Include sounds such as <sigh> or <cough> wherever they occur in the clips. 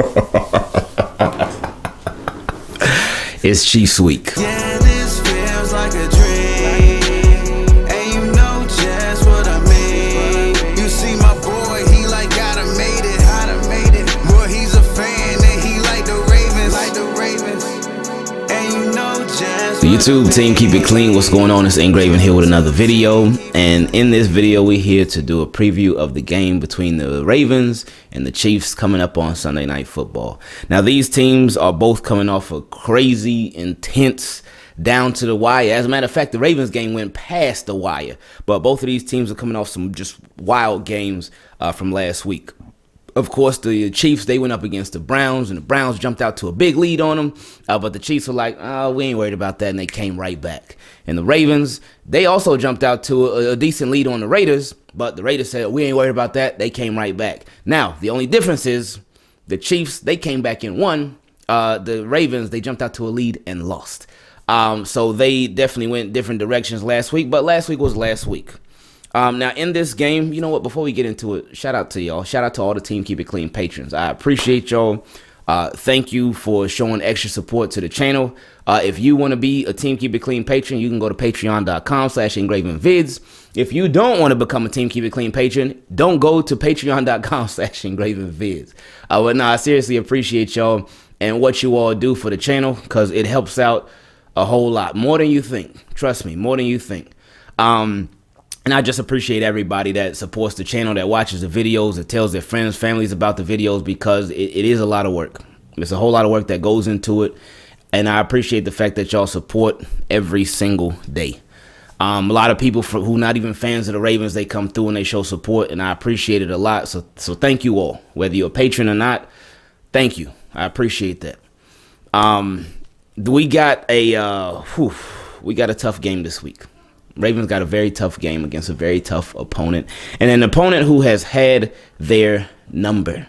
<laughs> it's Chiefs week. Yeah, this feels like a dream. And you know just what I mean. You see my boy, he like it, gotta made it. Boy, he's a fan and he like the Ravens, like the Ravens. And you know just The YouTube team, keep it clean. What's going on? It's Ingraven here with another video. And in this video, we're here to do a preview of the game between the Ravens and the Chiefs coming up on Sunday Night Football. Now, these teams are both coming off a crazy, intense, down to the wire. As a matter of fact, the Ravens game went past the wire. But both of these teams are coming off some just wild games uh, from last week of course, the Chiefs they went up against the Browns, and the Browns jumped out to a big lead on them. Uh, but the Chiefs were like, "Oh, we ain't worried about that," and they came right back. And the Ravens they also jumped out to a, a decent lead on the Raiders, but the Raiders said, "We ain't worried about that." They came right back. Now the only difference is the Chiefs they came back and won. Uh, the Ravens they jumped out to a lead and lost. Um, so they definitely went different directions last week, but last week was last week. Um, now in this game, you know what? Before we get into it, shout out to y'all. Shout out to all the Team Keep It Clean patrons. I appreciate y'all. Uh, thank you for showing extra support to the channel. Uh, if you want to be a Team Keep It Clean patron, you can go to patreon.com slash ingraven vids. If you don't want to become a Team Keep It Clean patron, don't go to patreon.com <laughs> slash ingraven vids. Uh, but no, I seriously appreciate y'all and what you all do for the channel because it helps out a whole lot. More than you think. Trust me, more than you think. Um, and I just appreciate everybody that supports the channel, that watches the videos, that tells their friends, families about the videos because it, it is a lot of work. It's a whole lot of work that goes into it. And I appreciate the fact that y'all support every single day. Um, a lot of people for, who not even fans of the Ravens, they come through and they show support, and I appreciate it a lot. So, so thank you all, whether you're a patron or not. Thank you. I appreciate that. Um, we got a uh, whew, we got a tough game this week. Ravens got a very tough game against a very tough opponent, and an opponent who has had their number.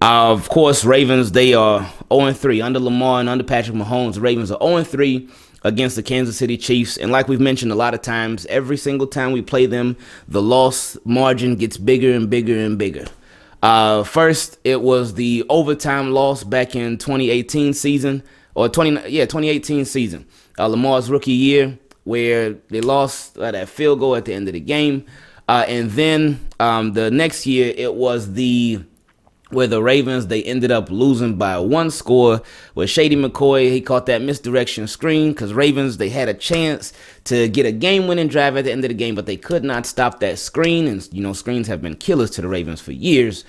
Uh, of course, Ravens they are 0 3 under Lamar and under Patrick Mahomes. Ravens are 0 3 against the Kansas City Chiefs, and like we've mentioned a lot of times, every single time we play them, the loss margin gets bigger and bigger and bigger. Uh, first, it was the overtime loss back in 2018 season or 20 yeah 2018 season, uh, Lamar's rookie year where they lost uh, that field goal at the end of the game. Uh, and then um, the next year, it was the where the Ravens they ended up losing by one score with Shady McCoy. He caught that misdirection screen because Ravens they had a chance to get a game-winning drive at the end of the game, but they could not stop that screen. And you know screens have been killers to the Ravens for years.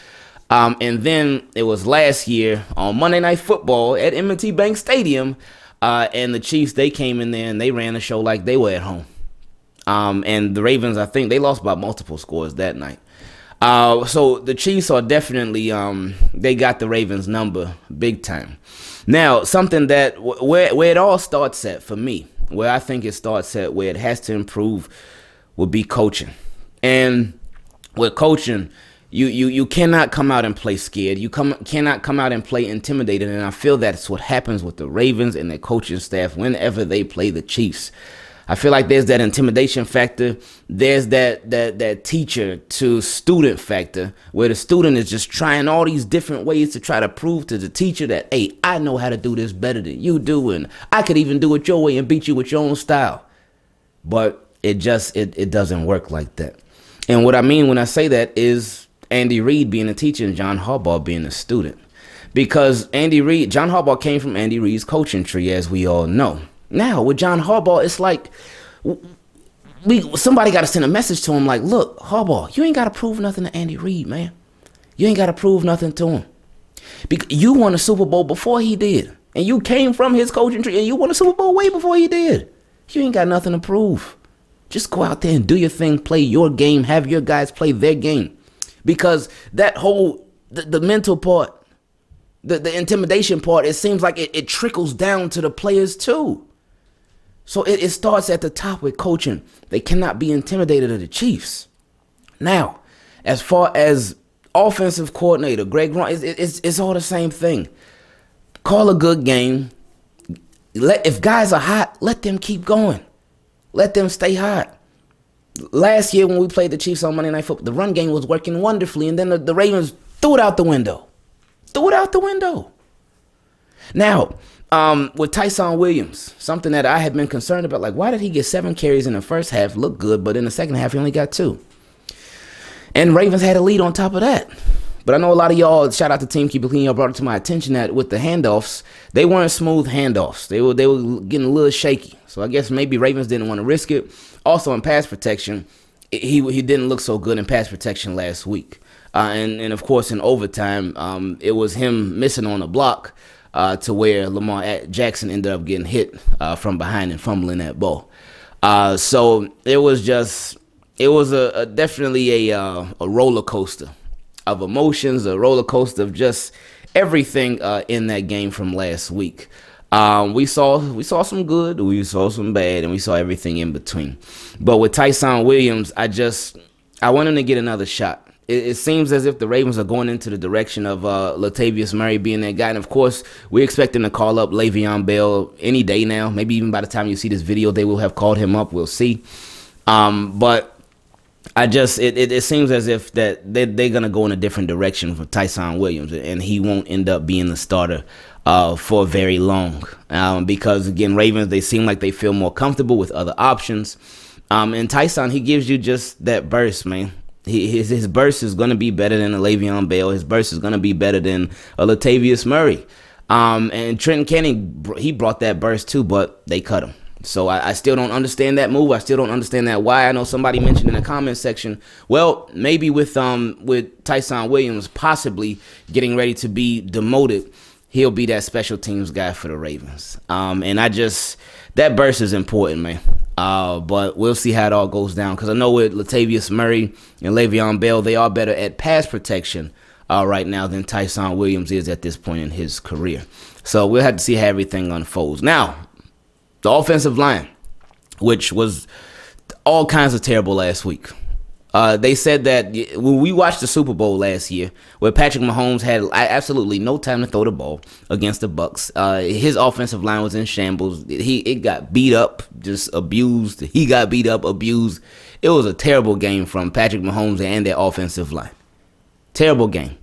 Um, and then it was last year on Monday Night Football at M&T Bank Stadium. Uh, and the Chiefs, they came in there and they ran the show like they were at home. Um, and the Ravens, I think they lost by multiple scores that night. Uh, so the Chiefs are definitely, um, they got the Ravens number big time. Now, something that, where, where it all starts at for me, where I think it starts at, where it has to improve, would be coaching. And with coaching, you you you cannot come out and play scared. You come cannot come out and play intimidated. And I feel that's what happens with the Ravens and their coaching staff whenever they play the Chiefs. I feel like there's that intimidation factor. There's that that that teacher to student factor where the student is just trying all these different ways to try to prove to the teacher that hey, I know how to do this better than you do, and I could even do it your way and beat you with your own style. But it just it, it doesn't work like that. And what I mean when I say that is Andy Reid being a teacher and John Harbaugh being a student. Because Andy Reid, John Harbaugh came from Andy Reid's coaching tree, as we all know. Now, with John Harbaugh, it's like we somebody got to send a message to him like, look, Harbaugh, you ain't got to prove nothing to Andy Reid, man. You ain't got to prove nothing to him. Because you won a Super Bowl before he did. And you came from his coaching tree and you won a Super Bowl way before he did. You ain't got nothing to prove. Just go out there and do your thing, play your game, have your guys play their game because that whole the, the mental part the, the intimidation part it seems like it, it trickles down to the players too. So it, it starts at the top with coaching. They cannot be intimidated of the chiefs. Now as far as offensive coordinator Greg Roman, it's, it's, it's all the same thing. Call a good game. Let if guys are hot let them keep going. Let them stay hot last year when we played the Chiefs on Monday Night Football, the run game was working wonderfully, and then the, the Ravens threw it out the window. threw it out the window. Now, um, with Ty'Son Williams, something that I had been concerned about, like why did he get seven carries in the first half, look good, but in the second half he only got two. And Ravens had a lead on top of that. But I know a lot of y'all, shout out to Team Keep It Clean, y'all brought it to my attention that with the handoffs, they weren't smooth handoffs. They were they were getting a little shaky. So I guess maybe Ravens didn't want to risk it. Also in pass protection, he he didn't look so good in pass protection last week. Uh, and and of course in overtime, um, it was him missing on a block uh, to where Lamar Jackson ended up getting hit uh, from behind and fumbling that ball. Uh, so it was just it was a, a definitely a uh, a roller coaster of emotions, a roller coaster of just everything uh, in that game from last week. Um, we saw we saw some good, we saw some bad, and we saw everything in between. But with Ty'Son Williams, I just I want him to get another shot. It, it seems as if the Ravens are going into the direction of uh, Latavius Murray being that guy, and of course we expect him to call up Le'Veon Bell any day now. Maybe even by the time you see this video, they will have called him up. We'll see. Um, but I just it, it, it, seems as if that they they're gonna go in a different direction for Ty'Son Williams, and he won't end up being the starter uh, for very long. Um, because again, Ravens they seem like they feel more comfortable with other options. Um, and Ty'Son he gives you just that burst, man. He, his his burst is gonna be better than a Le'Veon Bell. His burst is gonna be better than a Latavius Murray. Um, and Trenton Cannon he brought that burst too, but they cut him. So I, I, still don't understand that move. I still don't understand that why. I know somebody mentioned in the comment section. Well, maybe with um with Ty'Son Williams possibly getting ready to be demoted, he'll be that special teams guy for the Ravens. Um, and I just that burst is important, man. Uh, but we'll see how it all goes down because I know with Latavius Murray and Le'Veon Bell, they are better at pass protection uh, right now than Ty'Son Williams is at this point in his career. So we'll have to see how everything unfolds. Now, the offensive line, which was all kinds of terrible last week. Uh, they said that when we watched the Super Bowl last year, where Patrick Mahomes had absolutely no time to throw the ball against the Bucks, uh, his offensive line was in shambles. He it got beat up, just abused. He got beat up, abused. It was a terrible game from Patrick Mahomes and their offensive line. Terrible game.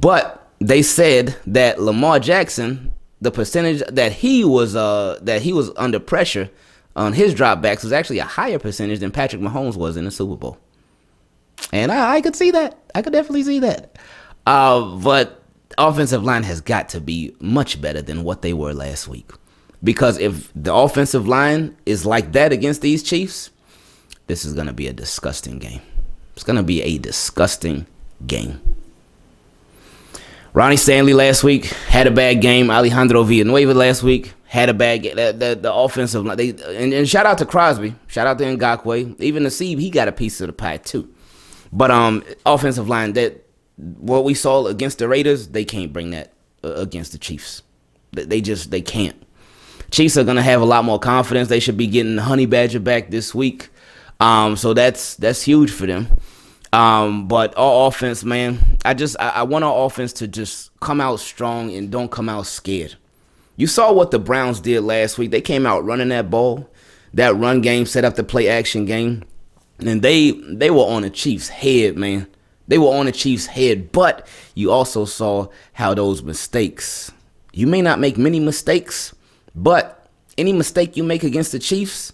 But they said that Lamar Jackson the percentage that he was uh that he was under pressure on his dropbacks was actually a higher percentage than Patrick Mahomes was in the Super Bowl. And I, I could see that. I could definitely see that. Uh, but offensive line has got to be much better than what they were last week. Because if the offensive line is like that against these Chiefs, this is going to be a disgusting game. It's going to be a disgusting game. Ronnie Stanley last week had a bad game. Alejandro Villanueva last week had a bad game. The, the, the offensive line. They, and, and, shout out to Crosby. Shout out to Ngakoue. Even Nassib, he got a piece of the pie too. But um, offensive line, that what we saw against the Raiders, they can't bring that uh, against the Chiefs. They just they can't. Chiefs are gonna have a lot more confidence. They should be getting Honey Badger back this week. Um, so that's that's huge for them. Um, but our offense, man, I just I, I, want our offense to just come out strong and don't come out scared. You saw what the Browns did last week. They came out running that ball. That run game set up the play action game. And they they were on the Chiefs' head, man. They were on the Chiefs' head, but you also saw how those mistakes. You may not make many mistakes, but any mistake you make against the Chiefs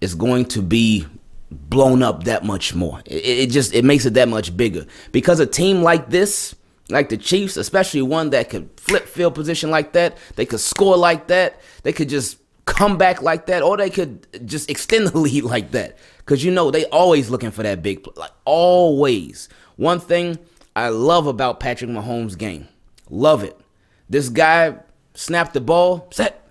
is going to be blown up that much more. It, it, just it makes it that much bigger because a team like this, like the Chiefs, especially one that could flip field position like that, they could score like that, they could just come back like that, or they could just extend the <laughs> lead like that. Because you know they always looking for that big, like always. One thing I love about Patrick Mahomes' game, love it. This guy snapped the ball, set,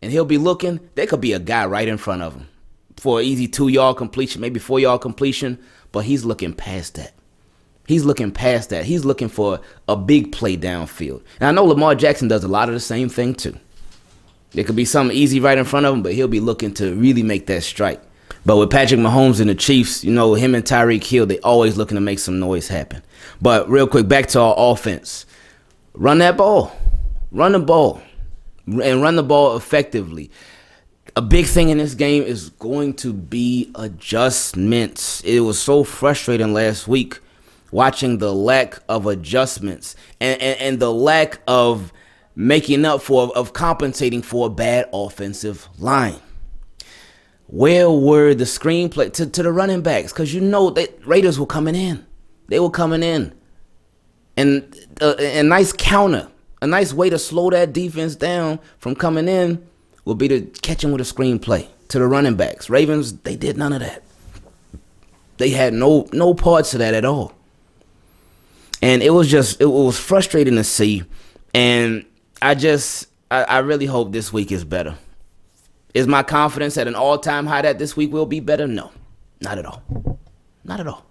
and he'll be looking. There could be a guy right in front of him for an easy two yard completion, maybe four yard completion, but he's looking past that. He's looking past that. He's looking for a big play downfield. And I know Lamar Jackson does a lot of the same thing too. There could be something easy right in front of him, but he'll be looking to really make that strike. But with Patrick Mahomes and the Chiefs, you know, him and Tyreek Hill, they always looking to make some noise happen. But real quick, back to our offense. Run that ball. Run the ball. And run the ball effectively a big thing in this game is going to be adjustments. It was so frustrating last week watching the lack of adjustments and, and, and the lack of making up for, of compensating for a bad offensive line. Where were the screenplay to, to the running backs? Because you know that Raiders were coming in. They were coming in. And a, a nice counter, a nice way to slow that defense down from coming in would be to catch him with a screenplay to the running backs. Ravens, they did none of that. They had no no parts of that at all. And it was just it was frustrating to see. And I just I, I really hope this week is better. Is my confidence at an all-time high that this week will be better? No. Not at all. Not at all.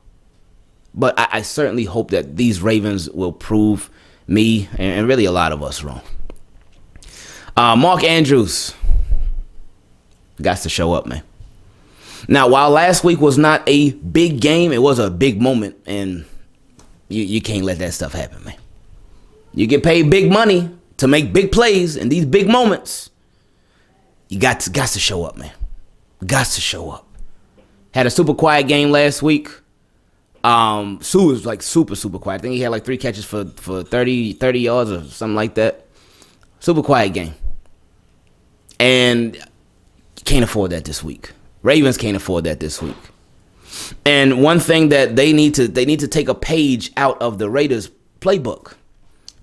But I, I certainly hope that these Ravens will prove me and, and really a lot of us wrong. Uh, Mark Andrews got to show up, man. Now, while last week was not a big game, it was a big moment, and you, you can't let that stuff happen, man. You get paid big money to make big plays in these big moments. You got to got to show up, man. Got to show up. Had a super quiet game last week. Um, Suh was like super, super quiet. I think he had like three catches for, for 30, 30 yards or something like that. Super quiet game. And can't afford that this week. Ravens can't afford that this week. And one thing that they need to they need to take a page out of the Raiders playbook.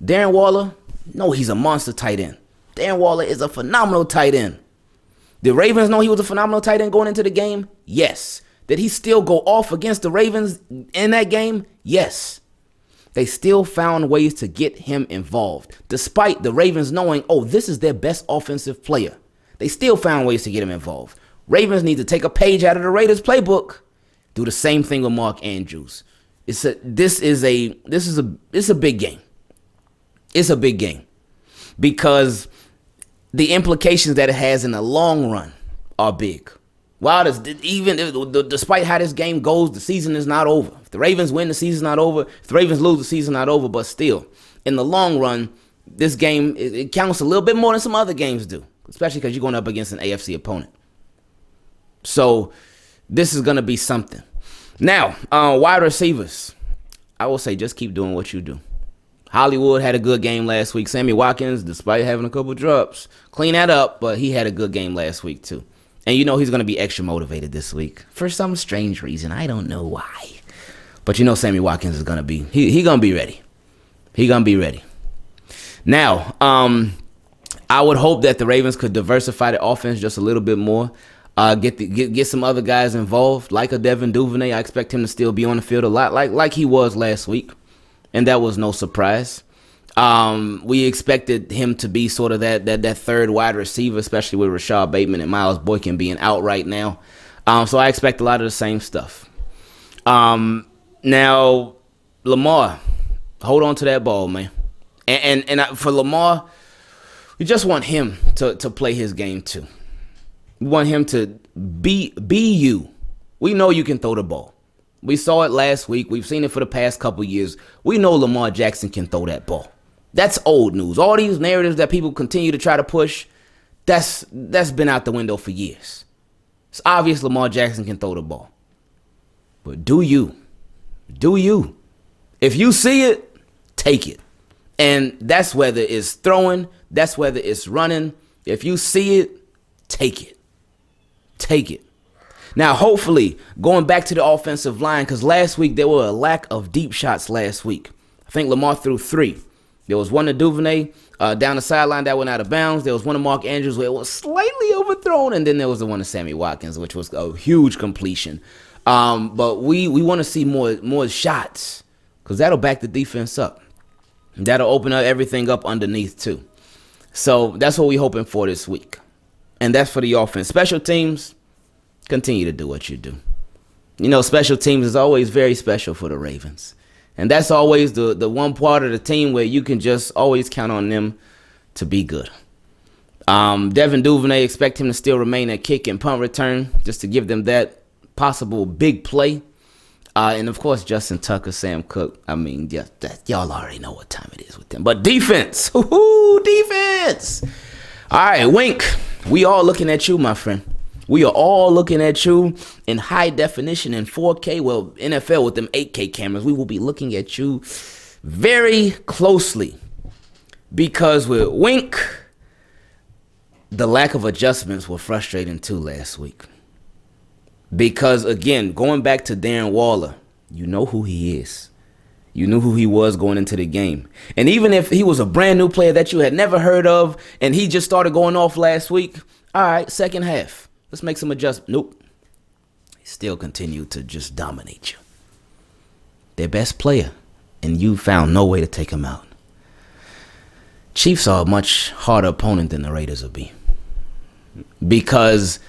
Darren Waller, no, he's a monster tight end. Darren Waller is a phenomenal tight end. The Ravens know he was a phenomenal tight end going into the game? Yes. Did he still go off against the Ravens in that game? Yes. They still found ways to get him involved, despite the Ravens knowing, oh, this is their best offensive player. They still found ways to get him involved. Ravens need to take a page out of the Raiders playbook. Do the same thing with Mark Andrews. It's a this is a this is a it's a big game. It's a big game because the implications that it has in the long run are big. While this, even despite how this game goes, the season is not over. If the Ravens win, the season's not over. If the Ravens lose, the season's not over. But still, in the long run, this game it, it counts a little bit more than some other games do, especially because you're going up against an AFC opponent. So this is going to be something. Now, uh, wide receivers, I will say just keep doing what you do. Hollywood had a good game last week. Sammy Watkins, despite having a couple drops, clean that up, but he had a good game last week too. And you know he's going to be extra motivated this week for some strange reason. I don't know why. But you know Sammy Watkins is going to be he he going to be ready. He going to be ready. Now, um I would hope that the Ravens could diversify the offense just a little bit more. Uh, get, the, get get some other guys involved, like a Devin Duvernay. I expect him to still be on the field a lot, like like he was last week, and that was no surprise. Um, we expected him to be sort of that that that third wide receiver, especially with Rashod Bateman and Miles Boykin being out right now. Um, so I expect a lot of the same stuff. Um, now Lamar, hold on to that ball, man, and and, and I, for Lamar, we just want him to to play his game too. We want him to be be you. We know you can throw the ball. We saw it last week. We've seen it for the past couple years. We know Lamar Jackson can throw that ball. That's old news. All these narratives that people continue to try to push, that's that's been out the window for years. It's obvious Lamar Jackson can throw the ball. But do you? Do you? If you see it, take it. And that's whether it's throwing, that's whether it's running. If you see it, take it. Take it. Now, hopefully, going back to the offensive line, because last week there were a lack of deep shots last week. I think Lamar threw three. There was one to Duvernay uh, down the sideline that went out of bounds. There was one to Mark Andrews where it was slightly overthrown, and then there was the one to Sammy Watkins, which was a huge completion. Um, but we we want to see more more shots because that'll back the defense up. That'll open up everything up underneath too. So that's what we're hoping for this week, and that's for the offense. Special teams, continue to do what you do. You know, special teams is always very special for the Ravens. And that's always the, the one part of the team where you can just always count on them to be good. Um, Devin Duvernay, expect him to still remain at kick and punt return just to give them that possible big play. Uh, and of course, Justin Tucker, Sam Koch. I mean, just that, y'all already know what time it is with them. But defense, <laughs> Woo-hoo, defense. All right, Wink, we all looking at you, my friend. We are all looking at you in high definition in 4K. Well, NFL with them 8K cameras, we will be looking at you very closely because with Wink, the lack of adjustments were frustrating too last week. Because again, going back to Darren Waller, you know who he is. You knew who he was going into the game. And even if he was a brand new player that you had never heard of and he just started going off last week, all right, second half Let's make some adjustments. Nope. Still continue to just dominate you. Their best player, and you found no way to take him out. Chiefs are a much harder opponent than the Raiders will be. Because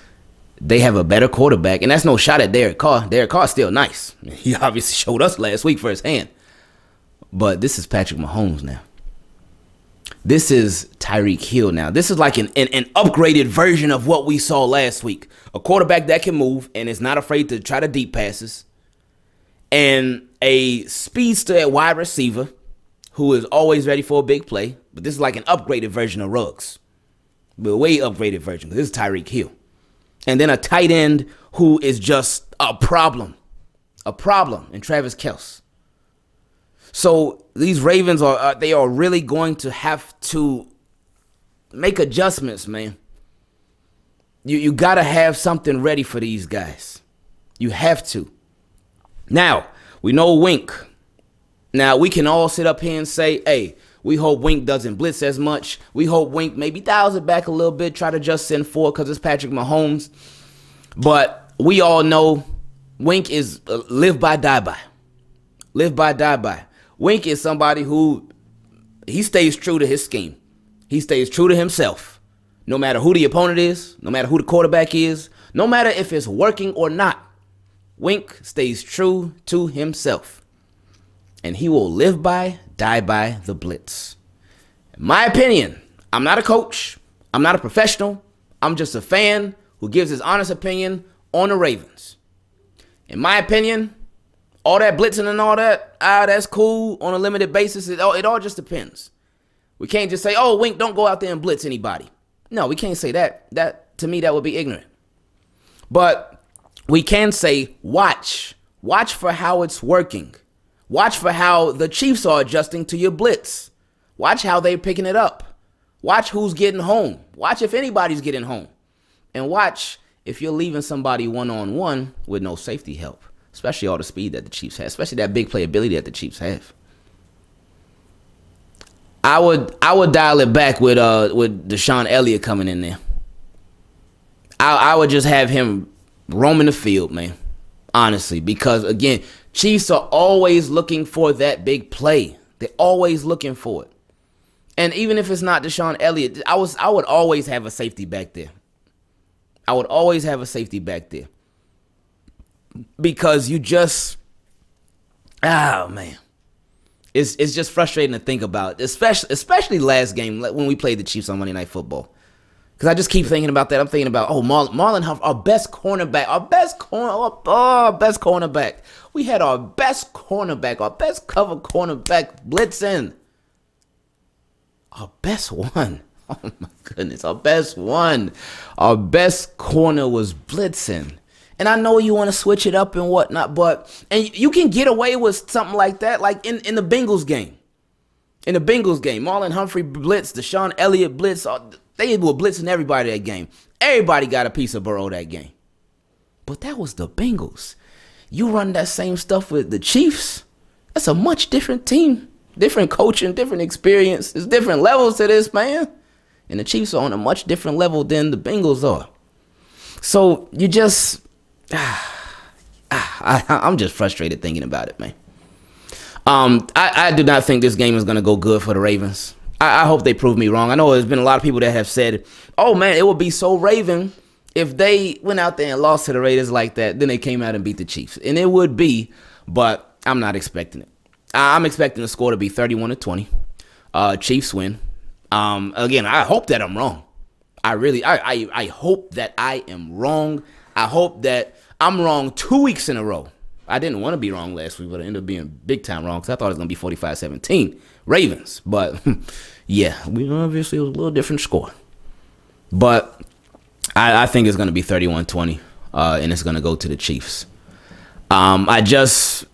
they have a better quarterback, and that's no shot at Derek Carr. Derek Carr's still nice. <laughs> He obviously showed us last week firsthand. But this is Patrick Mahomes now. This is Tyreek Hill now. This is like an, an, an, upgraded version of what we saw last week. A quarterback that can move and is not afraid to try to deep passes. And a speedster at wide receiver who is always ready for a big play. But this is like an upgraded version of Ruggs. But way upgraded version. This is Tyreek Hill. And then a tight end who is just a problem. A problem in Travis Kelce. So these Ravens are uh, they are really going to have to make adjustments, man. You you got to have something ready for these guys. You have to. Now, we know Wink. Now, we can all sit up here and say, "Hey, we hope Wink doesn't blitz as much. We hope Wink maybe dials it back a little bit, try to just send four because it's Patrick Mahomes." But we all know Wink is uh, live by, die by. Live by, die by. Wink is somebody who he stays true to his scheme. He stays true to himself. No matter who the opponent is, no matter who the quarterback is, no matter if it's working or not, Wink stays true to himself. And he will live by, die by the blitz. In my opinion, I'm not a coach. I'm not a professional. I'm just a fan who gives his honest opinion on the Ravens. In my opinion, all that blitzing and all that, ah, that's cool on a limited basis. It all, it all just depends. We can't just say, oh, Wink, don't go out there and blitz anybody. No, we can't say that. That to me, that would be ignorant. But we can say, watch. Watch for how it's working. Watch for how the Chiefs are adjusting to your blitz. Watch how they're picking it up. Watch who's getting home. Watch if anybody's getting home. And watch if you're leaving somebody one on one with no safety help especially all the speed that the Chiefs have, especially that big playability that the Chiefs have. I would I would dial it back with uh with DeShon Elliott coming in there. I I would just have him roaming the field, man. Honestly, because again, Chiefs are always looking for that big play. They're always looking for it. And even if it's not DeShon Elliott, I was I would always have a safety back there. I would always have a safety back there because you just oh man. It's it's just frustrating to think about especially especially last game when we played the Chiefs on Monday Night Football. Because I just keep thinking about that. I'm thinking about oh Marlon, Marlon Humphrey our best cornerback our best corner oh, our best cornerback. We had our best cornerback our best cover cornerback blitzing. Our best one. <laughs> Oh my goodness. Our best one. Our best corner was blitzing and I know you want to switch it up and whatnot, but and you can get away with something like that, like in, in the Bengals game. In the Bengals game, Marlon Humphrey blitz, DeShon Elliott blitz, they were blitzing everybody that game. Everybody got a piece of Burrow that game. But that was the Bengals. You run that same stuff with the Chiefs. That's a much different team, different coaching, different experience. There's different levels to this, man. And the Chiefs are on a much different level than the Bengals are. So you just I, am just frustrated thinking about it, man. Um, I, I do not think this game is going to go good for the Ravens. I, I, hope they prove me wrong. I know there's been a lot of people that have said, "Oh man, it would be so Raven if they went out there and lost to the Raiders like that." Then they came out and beat the Chiefs, and it would be, but I'm not expecting it. I'm expecting the score to be 31 to 20. Uh, Chiefs win. Um, again, I hope that I'm wrong. I really, I, I, I hope that I am wrong. I hope that I'm wrong two weeks in a row. I didn't want to be wrong last week, but I ended up being big time wrong because I thought it was going to be 45 17 Ravens. But <laughs> yeah, we obviously it was a little different score. But I, I think it's going to be 31-20, uh, and it's going to go to the Chiefs. Um, I just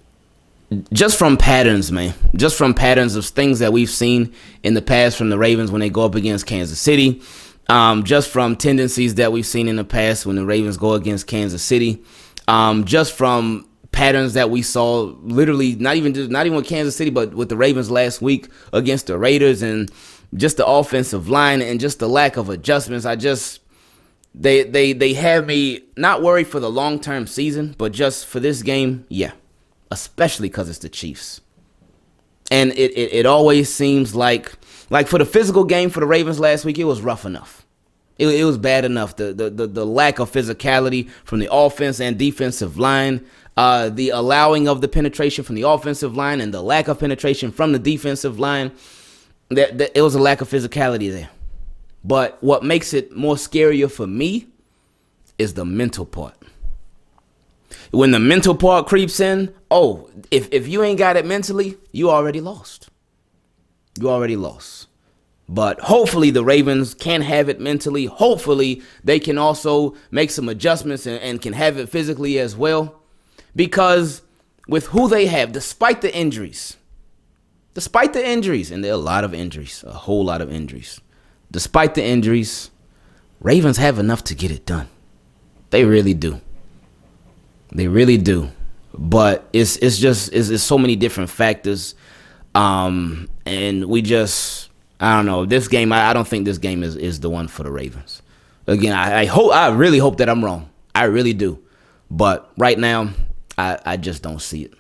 just from patterns, man, just from patterns of things that we've seen in the past from the Ravens when they go up against Kansas City, um, just from tendencies that we've seen in the past when the Ravens go against Kansas City, um, just from patterns that we saw literally not even just, not even with Kansas City, but with the Ravens last week against the Raiders and just the offensive line and just the lack of adjustments. I just they they they have me not worried for the long term season, but just for this game, yeah, especially because it's the Chiefs, and it, it it always seems like like for the physical game for the Ravens last week, it was rough enough. It, it was bad enough. The, the the the lack of physicality from the offense and defensive line, uh, the allowing of the penetration from the offensive line, and the lack of penetration from the defensive line. That, that it was a lack of physicality there. But what makes it more scarier for me is the mental part. When the mental part creeps in, oh, if, if you ain't got it mentally, you already lost. You already lost. But hopefully the Ravens can have it mentally. Hopefully they can also make some adjustments and, and can have it physically as well. Because with who they have, despite the injuries, despite the injuries, and there are a lot of injuries, a whole lot of injuries despite the injuries, Ravens have enough to get it done. They really do. They really do. But it's it's just it's, it's so many different factors. Um, and we just I don't know. This game I, I don't think this game is, is the one for the Ravens. Again, I, I hope I really hope that I'm wrong. I really do. But right now, I, I just don't see it.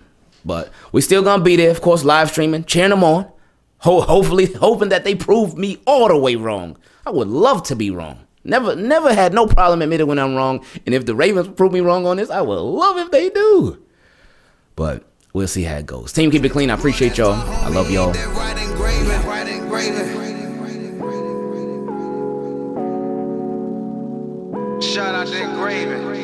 But we're still gonna be there, of course, live streaming, cheering them on. Ho- hopefully, <laughs> hoping that they prove me all the way wrong. I would love to be wrong. Never, never had no problem admitting when I'm wrong. And if the Ravens prove me wrong on this, I would love if they do. But we'll see how it goes. Team, keep it clean. I appreciate y'all. I love y'all. Shout out to Engraving.